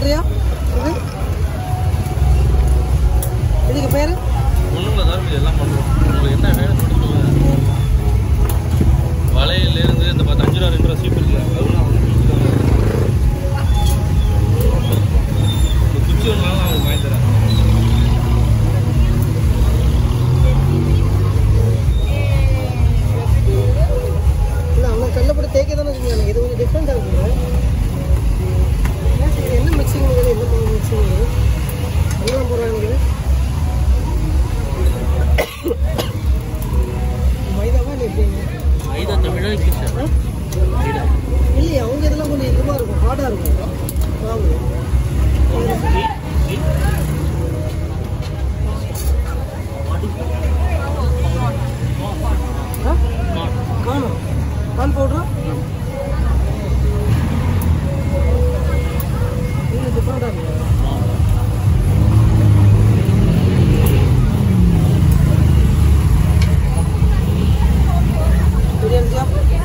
சொல்றியா இது? இதுக்கு பேர்? ஒன்றும் இல்லை எல்லாம் பண்ணுறோம் உங்களுக்கு என்ன வேணும் குழம்பு வச்சுங்க எல்லாம் போடுறாங்க மைதாவா. மைதா தமிழா கிச்சா இல்லையா அவங்க இதெல்லாம் கொஞ்சம் இதுவாக இருக்கும் ஹார்டாக இருக்கும். வாங்க. le dire.